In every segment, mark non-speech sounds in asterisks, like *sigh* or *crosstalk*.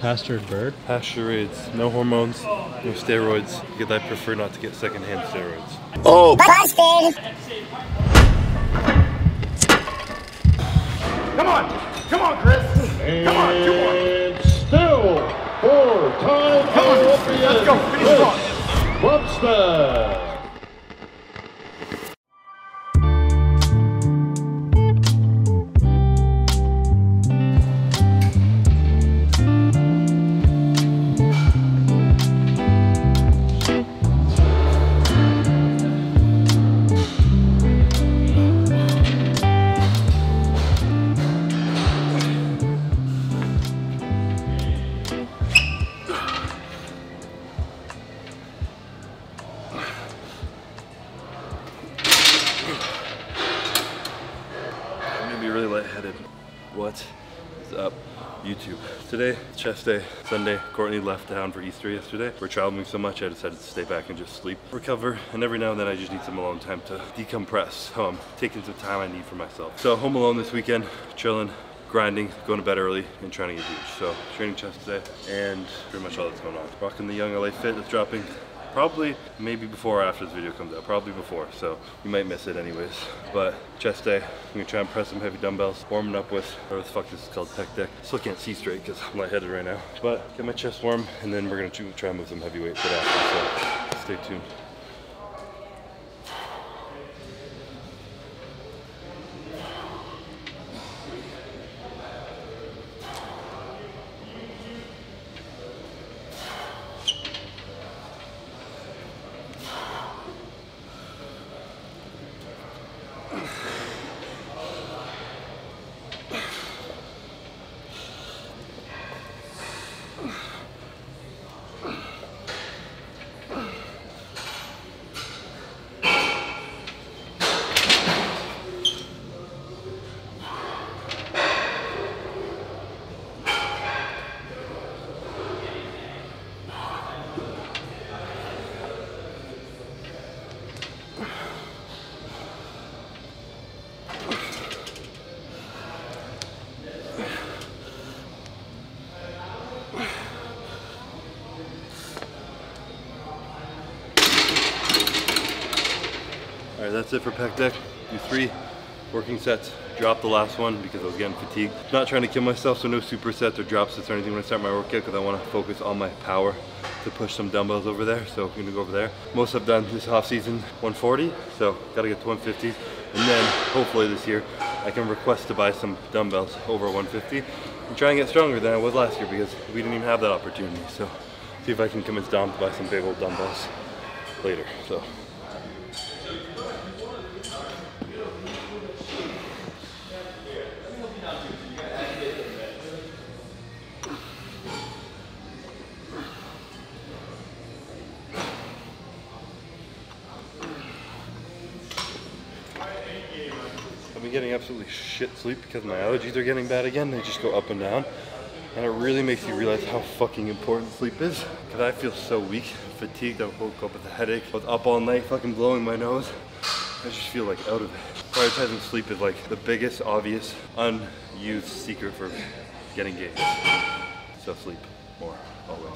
Pastured bird? Pasturades, no hormones, no steroids, because I prefer not to get secondhand steroids. Oh, busted! Come on! Come on, Chris! Come on, two more! And still four time Come on, let's go, finish strong. Chris What is up, YouTube? Today, chest day, Sunday. Courtney left town for Easter yesterday. We're traveling so much, I decided to stay back and just sleep, recover, and every now and then I just need some alone time to decompress. So I'm taking some time I need for myself. So home alone this weekend, chilling, grinding, going to bed early, and trying to get huge. So training chest today, and pretty much all that's going on. Rocking the YoungLA Fit that's dropping probably maybe before or after this video comes out. Probably before so you might miss it anyways. But chest day i'm gonna try and press some heavy dumbbells warming up with whatever the fuck this is called pec deck. Still can't see straight because i'm lightheaded *laughs* right now. But get my chest warm and then we're gonna try and move some heavy weight right after so stay tuned That's it for pec deck. Do three working sets. Drop the last one because I was getting fatigued. Not trying to kill myself, so no supersets or drop sets or anything when I start my workout because I want to focus on my power to push some dumbbells over there. So I'm gonna go over there. Most I've done this off season 140, so gotta get to 150s. And then hopefully this year I can request to buy some dumbbells over 150 and try and get stronger than I was last year because we didn't even have that opportunity. So see if I can convince Dom to buy some big old dumbbells later. So I've been getting absolutely shit sleep because my allergies are getting bad again. They just go up and down. And it really makes you realize how fucking important sleep is. Because I feel so weak, fatigued. I woke up with a headache. I was up all night fucking blowing my nose. I just feel like out of it. Prioritizing sleep is like the biggest, obvious, unused secret for getting gains. So sleep more, always.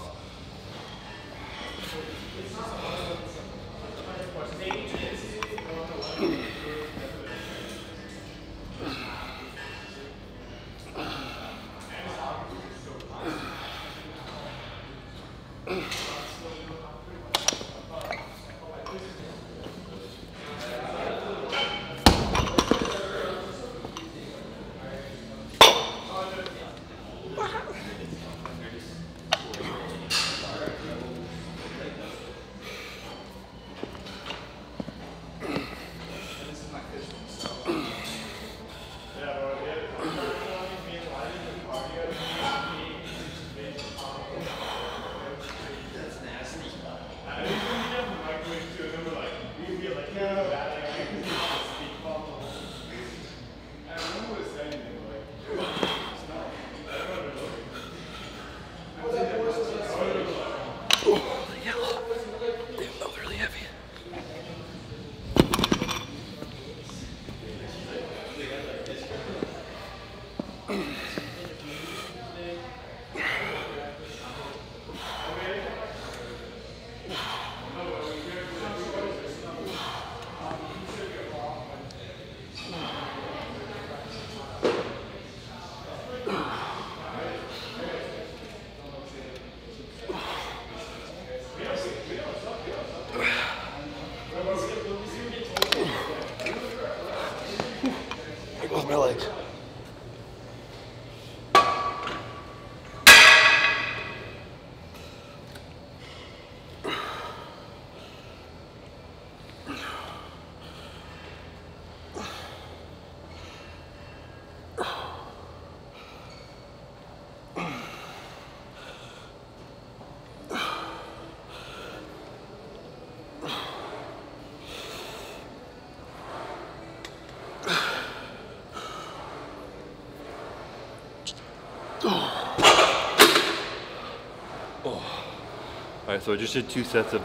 All right, so I just did two sets of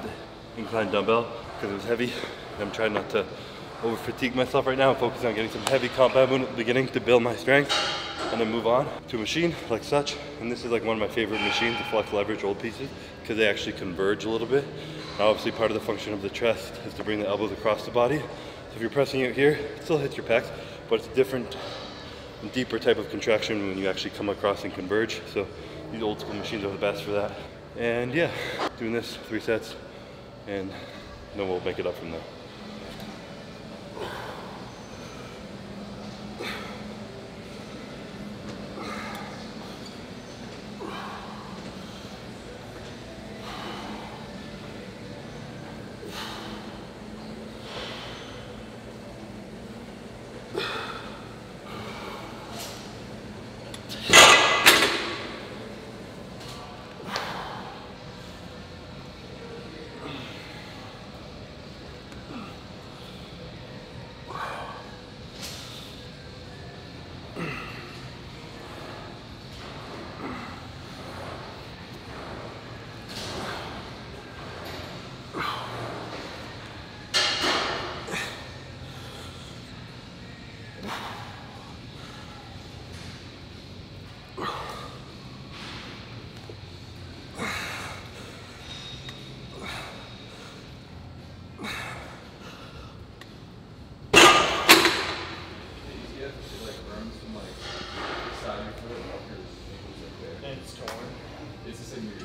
incline dumbbell because it was heavy. I'm trying not to over fatigue myself right now. I'm focusing on getting some heavy compound movement at the beginning to build my strength and then move on to a machine like such. And this is like one of my favorite machines, the flex leverage old pieces, because they actually converge a little bit. Now, obviously part of the function of the chest is to bring the elbows across the body. So if you're pressing out here, it still hits your pecs, but it's a different, deeper type of contraction when you actually come across and converge. So these old school machines are the best for that. And yeah, doing this three sets, and then we'll make it up from there.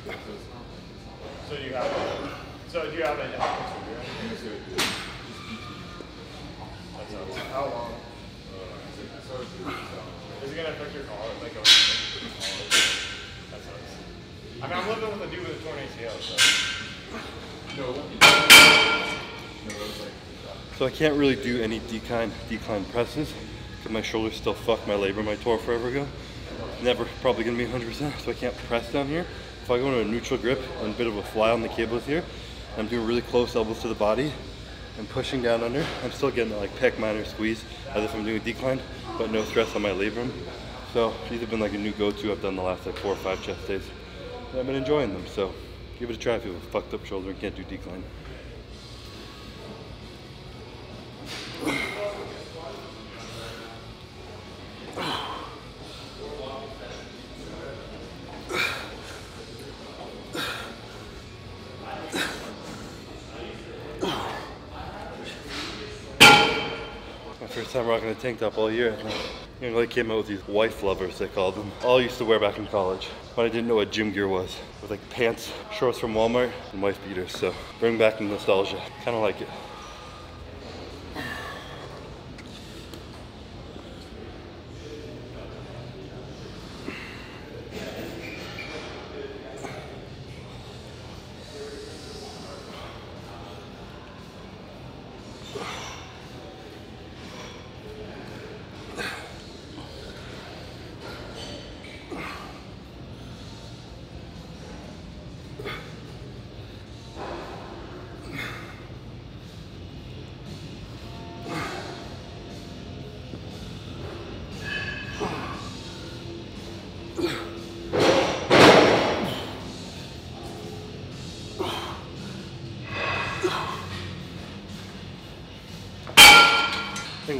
So you have so do you have an opportunity? That's how, how long? Is it gonna affect your collar? Like, going that sucks. I mean, I'm living with a dude with a torn ACL, so. So I can't really do any decline decline presses because my shoulders still fuck my labrum, my tore forever ago. Never probably gonna be 100%, so I can't press down here. If I go into a neutral grip and a bit of a fly on the cables here, I'm doing really close elbows to the body and pushing down under. I'm still getting like pec minor squeeze as if I'm doing a decline, but no stress on my labrum. So these have been like a new go-to I've done the last like four or five chest days. And I've been enjoying them, so give it a try if you have a fucked up shoulder and can't do decline. My first time rocking a tank top all year. You know, they came out with these wife lovers, they called them. All I used to wear back in college. But I didn't know what gym gear was. With like pants, shorts from Walmart, and wife beaters. So bring back the nostalgia. Kind of like it.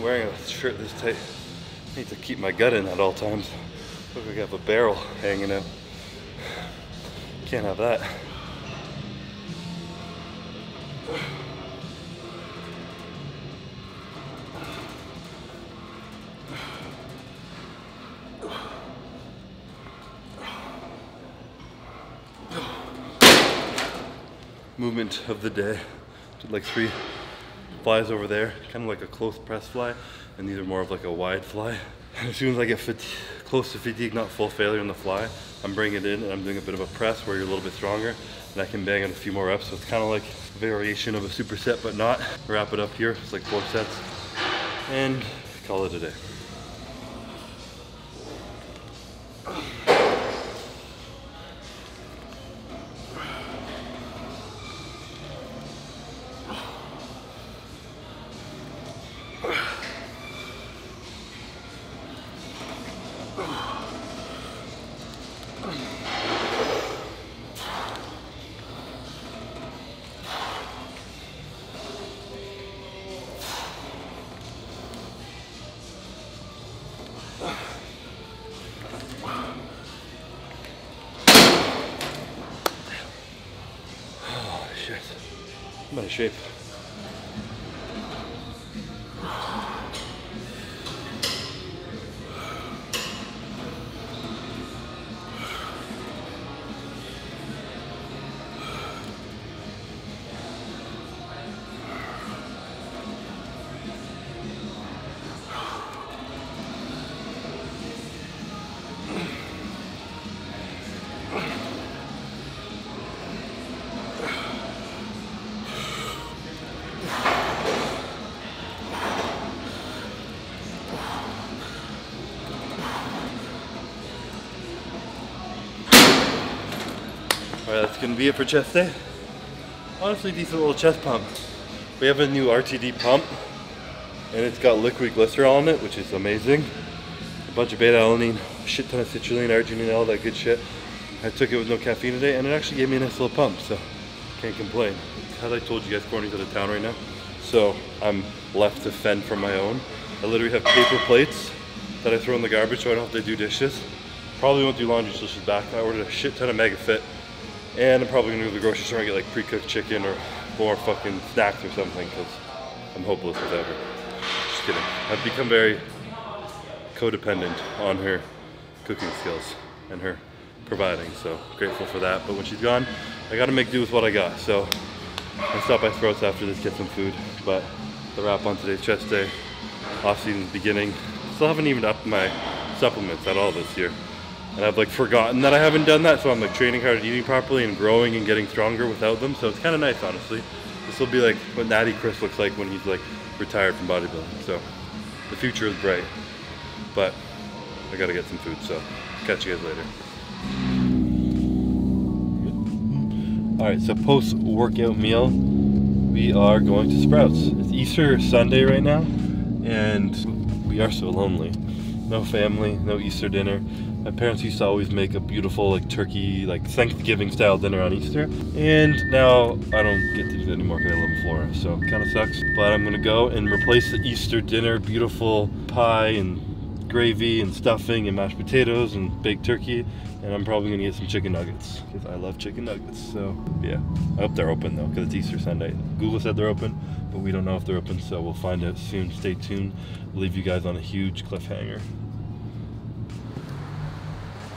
Wearing a shirt this tight, I need to keep my gut in at all times. Look I have a barrel hanging out. Can't have that. Movement of the day. Did like three flies over there, kind of like a close press fly, and these are more of like a wide fly. *laughs* As soon as I get close to fatigue, not full failure on the fly, I'm bringing it in and I'm doing a bit of a press where you're a little bit stronger, and I can bang out a few more reps. So it's kind of like a variation of a superset, but not. Wrap it up here. It's like four sets, and call it a day. Shape. Alright, that's gonna be it for chest day. Honestly, decent little chest pump. We have a new RTD pump, and it's got liquid glycerol in it, which is amazing. A bunch of beta alanine, a shit ton of citrulline, arginine, all that good shit. I took it with no caffeine today, and it actually gave me a nice little pump, so can't complain. As I told you guys, Courtney's out of town right now, so I'm left to fend for my own. I literally have paper plates that I throw in the garbage so I don't have to do dishes. Probably won't do laundry till she's back. I ordered a shit ton of Mega Fit. And I'm probably gonna go to the grocery store and get like pre-cooked chicken or more fucking snacks or something because I'm hopeless without her. Just kidding. I've become very codependent on her cooking skills and her providing, so grateful for that. But when she's gone, I gotta make do with what I got. So I stop by Sprouts after this, get some food. But the wrap on today's chest day, off season's beginning. Still haven't even upped my supplements at all this year. And I've like forgotten that I haven't done that, so I'm like training hard eating properly and growing and getting stronger without them. So it's kind of nice, honestly. This will be like what Natty Chris looks like when he's like retired from bodybuilding. So the future is bright, but I gotta get some food. So catch you guys later. All right, so post workout meal, we are going to Sprouts. It's Easter Sunday right now, and we are so lonely. No family, no Easter dinner. My parents used to always make a beautiful like turkey, like Thanksgiving style dinner on Easter. And now I don't get to do that anymore because I live in Florida, so it kind of sucks. But I'm gonna go and replace the Easter dinner, beautiful pie and gravy and stuffing and mashed potatoes and baked turkey. And I'm probably gonna get some chicken nuggets because I love chicken nuggets. So yeah, I hope they're open though because it's Easter Sunday. Google said they're open, but we don't know if they're open, so we'll find out soon. Stay tuned. We'll leave you guys on a huge cliffhanger.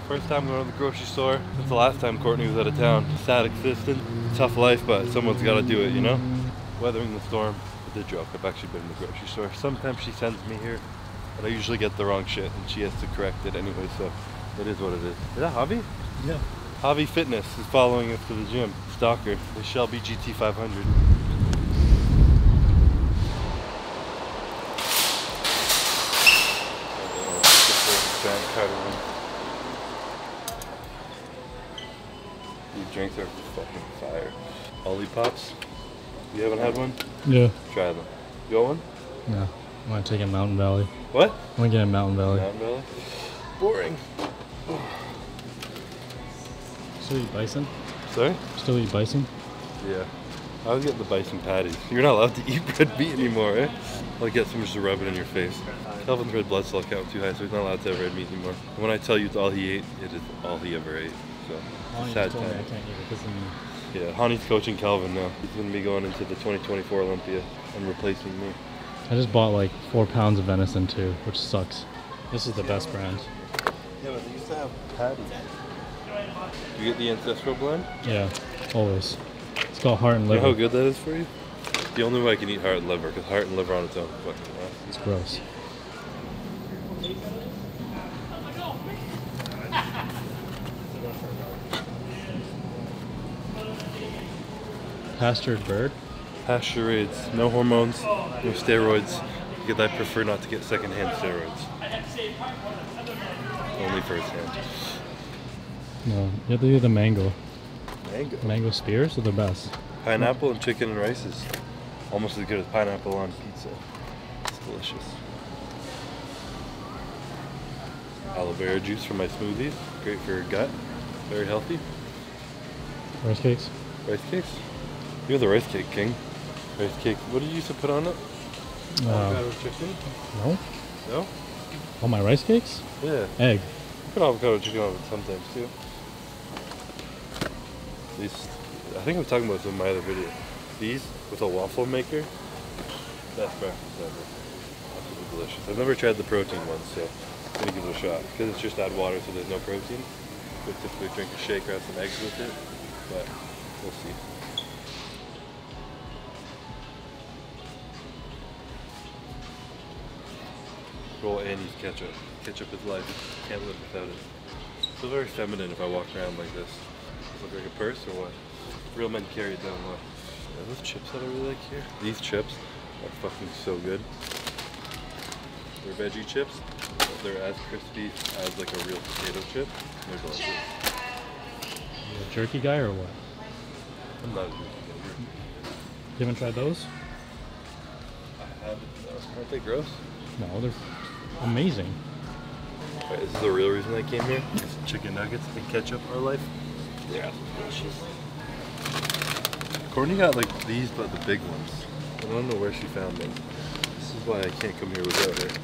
First time going to the grocery store. That's the last time Courtney was out of town. Sad existence, tough life, but someone's got to do it, you know? Weathering the storm. The joke. I've actually been in the grocery store. Sometimes she sends me here, but I usually get the wrong shit, and she has to correct it anyway. So it is what it is. Is that Javi? Yeah. Javi Fitness is following us to the gym. Stalker. The Shelby GT500. Giant powder drinks are fucking fire. Ollie Pops. You haven't had one? Yeah. Try them. You want one? No. I want to take a Mountain Valley. What? I want to get a Mountain Valley. Mountain Valley? Boring. Still eat bison? Sorry? Still eat bison? Yeah. I was getting the bison patties. You're not allowed to eat red meat anymore, eh? I'll get someone just to rub it in your face. Calvin's red blood cell count too high, so he's not allowed to have red meat anymore. And when I tell you it's all he ate, it is all he ever ate. So, Lonnie sad just told me I can't eat it because then Yeah, Hany's coaching Calvin now. He's going to be going into the 2024 Olympia and replacing me. I just bought like four pounds of venison too, which sucks. This is the best brand. Yeah, but they used to have patties. You get the ancestral blend? Yeah, always. It's called heart and liver. You know how liver. good that is for you? The only way I can eat heart and liver, because heart and liver on its own is fucking. It's gross. Pastured bird? Pasturades, no hormones, no steroids, because I prefer not to get secondhand steroids. Only firsthand. No, you have to do the mango. Mango. Mango spears are the best. Pineapple and chicken and rice is almost as good as pineapple on pizza. It's delicious. Aloe vera juice for my smoothies. Great for your gut. Very healthy. Rice cakes? Rice cakes. You're the rice cake king. Rice cake. What did you used to put on it? Uh, Avocado chicken? no? No? All my rice cakes? Yeah. Egg. You put avocado chicken on it sometimes too. These, I think I was talking about this in my other video. these with a waffle maker. Best breakfast ever. Absolutely delicious. I've never tried the protein ones, so I'm gonna give it a shot. Because it's just add water, so there's no protein. We typically drink a shake or have some eggs with it, but we'll see. Roll Annie's ketchup. Ketchup is life. Can't live without it. So very feminine if I walk around like this. Look like a purse or what? Real men carry it down low. Yeah, those chips that I really like here. These chips are fucking so good. They're veggie chips. but They're as crispy as like a real potato chip. They're delicious. You a jerky guy or what? I'm not a jerky guy. You haven't tried those? I haven't. Aren't they gross? No, they're amazing. Wait, is this the real reason I came here? Chicken nuggets and ketchup are life? Yeah, delicious. Courtney got like these, but the big ones. I don't know where she found them. This is why I can't come here without her.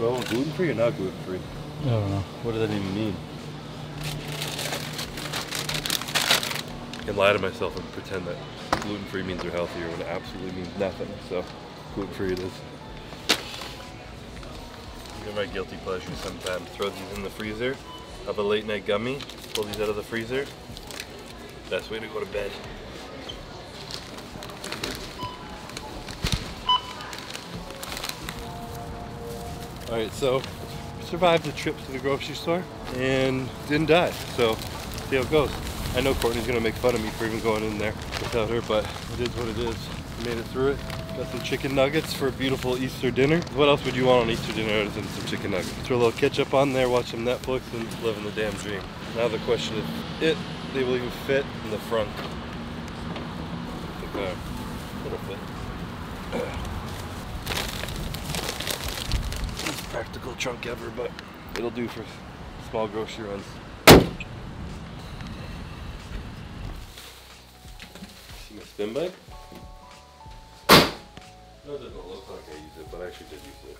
Well, gluten free or not gluten free? I don't know. What does that even mean? I can lie to myself and pretend that gluten free means they're healthier when it absolutely means nothing. So, gluten free it is. These are my guilty pleasures sometimes. Throw these in the freezer, have a late night gummy, pull these out of the freezer. Best way to go to bed. Alright, so survived the trip to the grocery store and didn't die. So see how it goes. I know Courtney's gonna make fun of me for even going in there without her, but it is what it is. Made it through it. Got some chicken nuggets for a beautiful Easter dinner. What else would you want on Easter dinner other than some chicken nuggets? Throw a little ketchup on there, watch some Netflix, and living the damn dream. Now the question is, it they will even fit in the front the car. It'll fit. Least practical trunk ever, but it'll do for small grocery runs. See my spin bike? No, it doesn't look like I use it, but I actually did use it.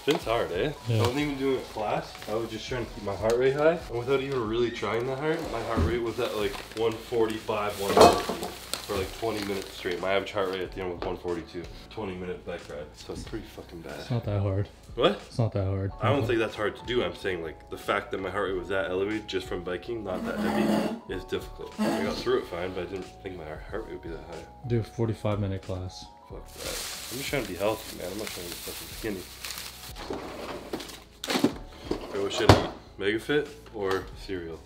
Spin's hard, eh? Yeah. I wasn't even doing a class. I was just trying to keep my heart rate high. And without even really trying that hard, my heart rate was at like 145, 150 for like 20 minutes straight. My average heart rate at the end was 142. 20 minute bike ride. So it's pretty fucking bad. It's not that hard. What? It's not that hard. I don't think that's hard to do. I'm saying like the fact that my heart rate was that elevated just from biking, not that heavy, is difficult. I got through it fine, but I didn't think my heart rate would be that high. do a 45 minute class. Fuck that. I'm just trying to be healthy, man. I'm not trying to get fucking skinny. Okay, what should I eat? Megafit or cereal?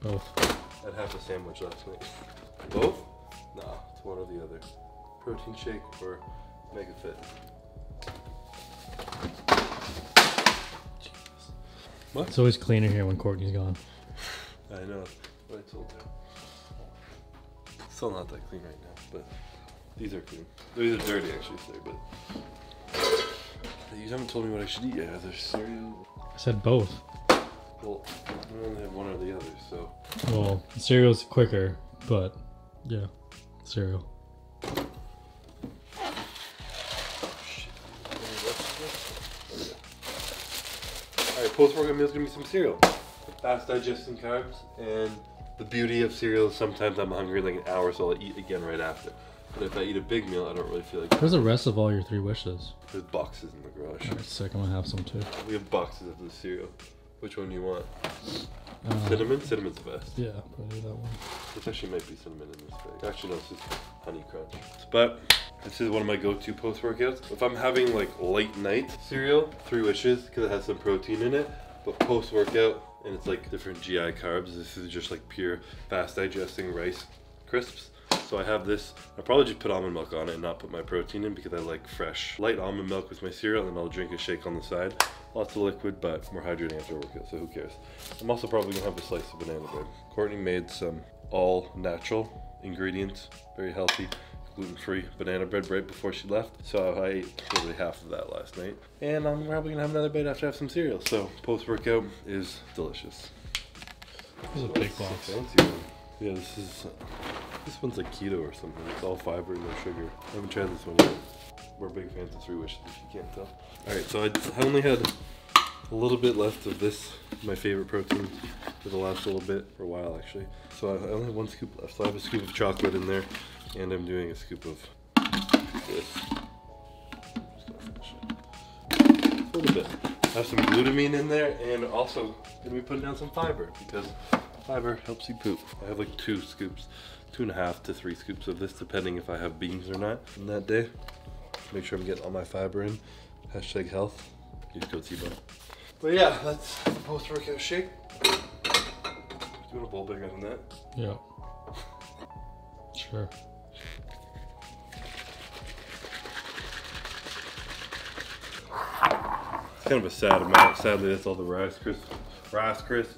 Both. I'd have a sandwich last night. Both? Nah, it's one or the other. Protein shake or Megafit. What? It's always cleaner here when Courtney's gone. I know. What I told you. Still not that clean right now, but these are clean. These are dirty actually, sorry, but you haven't told me what I should eat yet. Either cereal. I said both. Well, I only have one or the other, so Well, cereal's quicker, but yeah, cereal. Alright, post workout meal is gonna be some cereal. Fast digesting carbs, and the beauty of cereal is sometimes I'm hungry like an hour, so I'll eat again right after. But if I eat a big meal, I don't really feel like Where's the rest of all your three wishes? There's boxes in the garage. Alright, sick. I'm gonna have some too. We have boxes of the cereal. Which one do you want? Uh, Cinnamon? Cinnamon's the best. Yeah, probably that one. This actually might be cinnamon in this bag. Actually, no, this is honey crunch. But this is one of my go-to post-workouts. If I'm having like late night cereal, three wishes because it has some protein in it. But post-workout, and it's like different GI carbs. This is just like pure fast-digesting rice crisps. So I have this. I'll probably just put almond milk on it and not put my protein in because I like fresh light almond milk with my cereal and I'll drink a shake on the side. Lots of liquid, but more hydrating after a workout, so who cares? I'm also probably gonna have a slice of banana bread. Courtney made some all natural ingredients, very healthy, gluten-free banana bread right before she left. So I ate literally half of that last night. And I'm probably gonna have another bite after I have some cereal. So post-workout is delicious. This is a big a box. fancy one. Yeah, this is uh, this one's like keto or something. It's all fiber, and no sugar. I haven't tried this one yet. We're big fans of Three Wishes, if you can't tell. All right, so I, I only had a little bit left of this, my favorite protein, for the last little bit, for a while actually. So I only have one scoop left. So I have a scoop of chocolate in there, and I'm doing a scoop of this. A little bit. Have some glutamine in there, and also gonna be putting down some fiber because fiber helps you poop. I have like two scoops, two and a half to three scoops of this, depending if I have beans or not in that day. Make sure I'm getting all my fiber in. Hashtag health. Use code CBUM. But yeah, that's the post workout shake. Do you want a bowl bigger than that? Yeah. Sure. Kind of a sad amount. Sadly, that's all the rice crisp, rice crisp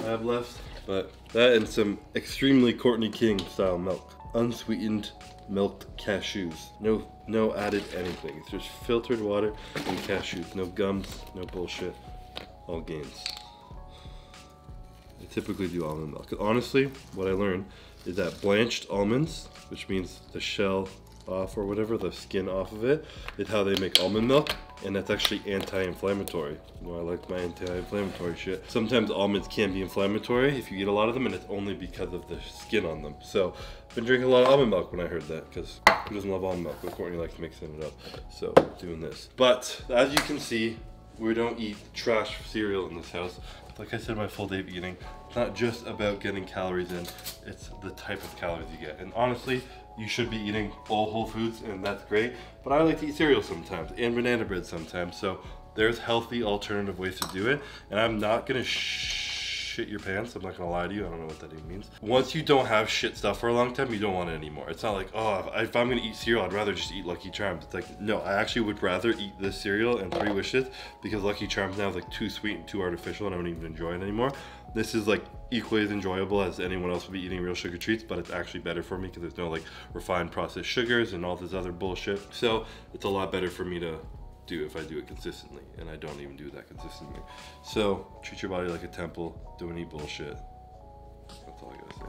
I have left. But that and some extremely Courtney King style milk, unsweetened milked cashews. No, no added anything. It's just filtered water and cashews. No gums, no bullshit. All gains. I typically do almond milk. Honestly, what I learned is that blanched almonds, which means the shell off or whatever, the skin off of it. it, is how they make almond milk, and that's actually anti-inflammatory. You know, I like my anti-inflammatory shit. Sometimes almonds can be inflammatory if you eat a lot of them, and it's only because of the skin on them. So, I've been drinking a lot of almond milk when I heard that, because who doesn't love almond milk? But Courtney likes mixing it up, so doing this. But as you can see, we don't eat trash cereal in this house. Like I said, my full day of eating, it's not just about getting calories in, it's the type of calories you get. And honestly, you should be eating all whole foods, and that's great. But I like to eat cereal sometimes, and banana bread sometimes. So there's healthy alternative ways to do it. And I'm not gonna shit your pants. I'm not gonna lie to you. I don't know what that even means. Once you don't have shit stuff for a long time, you don't want it anymore. It's not like, oh, if, I'm gonna eat cereal, I'd rather just eat Lucky Charms. It's like, no, I actually would rather eat this cereal and Three Wishes because Lucky Charms now is like too sweet and too artificial, and I don't even enjoy it anymore. This is like equally as enjoyable as anyone else would be eating real sugar treats, but it's actually better for me because there's no like refined processed sugars and all this other bullshit. So it's a lot better for me to do if I do it consistently, and I don't even do that consistently. So treat your body like a temple. Don't eat bullshit. That's all I gotta say.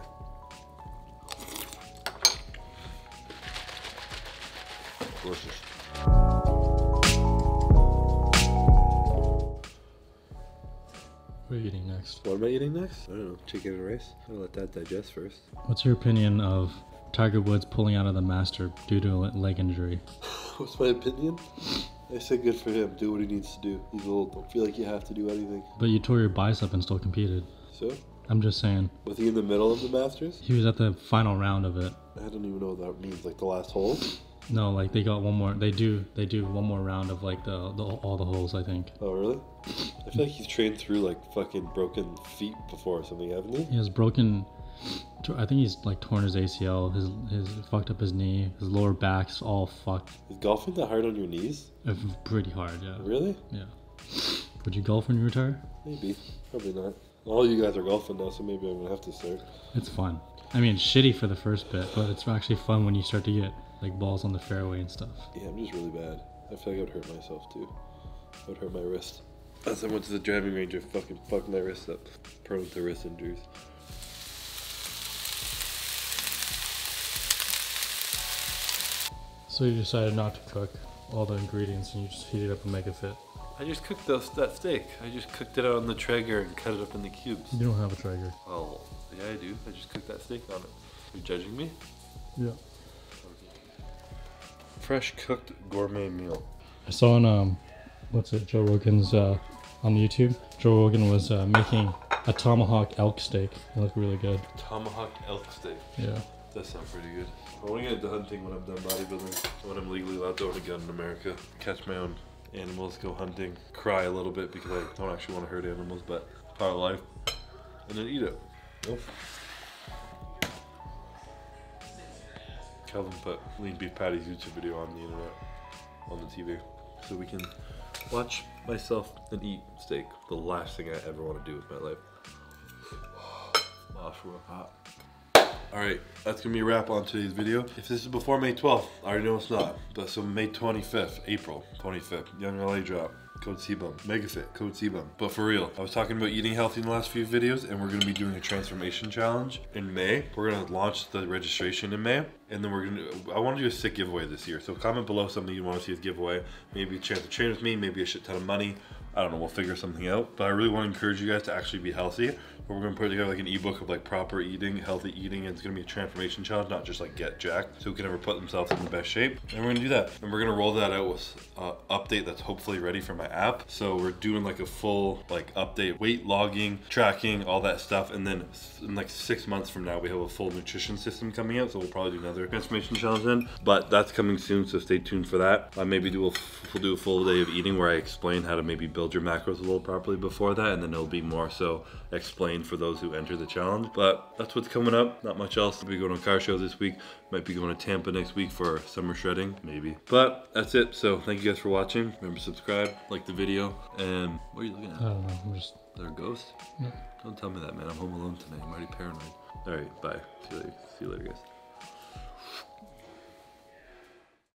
Delicious. What are you eating next? What am I eating next? I don't know. Chicken and rice. I'll let that digest first. What's your opinion of Tiger Woods pulling out of the Master due to a leg injury? *laughs* What's my opinion? I say good for him. Do what he needs to do. He's old. Don't feel like you have to do anything. But you tore your bicep and still competed. So, I'm just saying. was he in the middle of the Masters? He was at the final round of it. I don't even know what that means. Like the last hole? No, like they got one more. They do. They do one more round of like the, the all the holes. I think Oh, really? I feel like he's trained through like fucking broken feet before or something, haven't he? he has broken. I think he's like torn his ACL. His his fucked up his knee. His lower back's all fucked. Is golfing that hard on your knees? uh, Pretty hard. Yeah. Really? Yeah. Would you golf when you retire? Maybe. Probably not. All you guys are golfing now, so maybe I'm gonna have to start. It's fun. I mean, shitty for the first bit, but it's actually fun when you start to get like balls on the fairway and stuff. Yeah, I'm just really bad. I feel like I would hurt myself too. I would hurt my wrist. As I went to the driving range, I fucking fucked my wrist up. Prone to wrist injuries. So you decided not to cook all the ingredients and you just heat it up and make it fit. I just cooked those, that steak. I just cooked it out on the Traeger and cut it up in the cubes. You don't have a Traeger. Oh, yeah, I do. I just cooked that steak on it. You judging me? Yeah. Fresh cooked gourmet meal. I saw on um, what's it, Joe Rogan's uh, on YouTube. Joe Rogan was uh, making a tomahawk elk steak. It looked really good. Tomahawk elk steak. Yeah. That sounds pretty good. I want to get into hunting when I'm done bodybuilding. When I'm legally allowed to own a gun in America. Catch my own animals, go hunting. Cry a little bit because I don't actually want to hurt animals, but part of life. And then eat it. Nope. Calvin put Lean Beef Patty's YouTube video on the internet, on the TV, so we can watch myself and eat steak. The last thing I ever want to do with my life. Gosh, hot. Alright, that's gonna be a wrap on today's video. If this is before May 12th, I already know it's not. But so May 25th, April 25th, YoungLA drop. Code CBUM. MegaFit, code CBUM. But for real, I was talking about eating healthy in the last few videos, and we're gonna be doing a transformation challenge in May. We're gonna launch the registration in May, and then we're gonna. I want to do a sick giveaway this year. So comment below something you want to see as giveaway. Maybe a chance to train with me, maybe a shit ton of money, I don't know, we'll figure something out. But I really want to encourage you guys to actually be healthy. We're gonna put together like an ebook of like proper eating, healthy eating, and it's gonna be a transformation challenge, not just like get jacked, so who can ever put themselves in the best shape. And we're gonna do that, and we're gonna roll that out with uh, update that's hopefully ready for my app. So we're doing like a full like update, weight logging, tracking, all that stuff, and then in like six months from now we have a full nutrition system coming out. So we'll probably do another transformation challenge then, but that's coming soon. So stay tuned for that. Uh, maybe do a we'll do a full day of eating where I explain how to maybe build your macros a little properly before that, and then it'll be more so explained for those who enter the challenge. But that's what's coming up. Not much else. We'll be going to a car show this week. Might be going to Tampa next week for summer shredding, maybe. But that's it. So thank you guys for watching. Remember to subscribe, like the video, and what are you looking at? I don't know. I'm just. Is there a ghost? Don't tell me that, man. I'm home alone tonight. I'm already paranoid. All right, bye. See you later. See you later, guys.